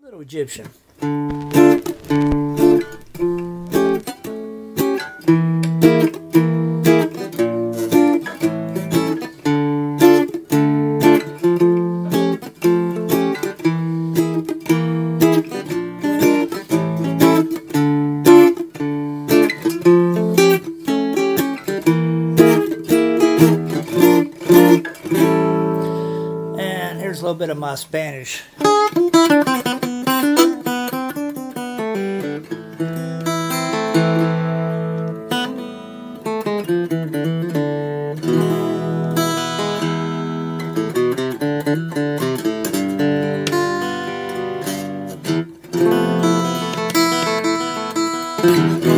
A little Egyptian. And here's a little bit of my Spanish. Thank